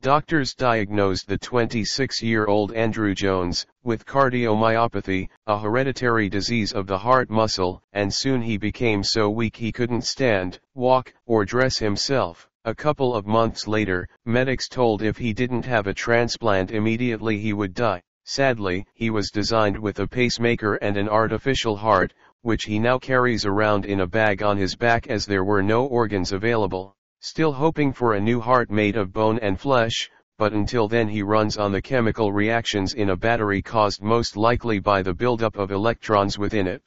Doctors diagnosed the 26-year-old Andrew Jones, with cardiomyopathy, a hereditary disease of the heart muscle, and soon he became so weak he couldn't stand, walk, or dress himself. A couple of months later, medics told if he didn't have a transplant immediately he would die. Sadly, he was designed with a pacemaker and an artificial heart, which he now carries around in a bag on his back as there were no organs available. Still hoping for a new heart made of bone and flesh, but until then he runs on the chemical reactions in a battery caused most likely by the buildup of electrons within it.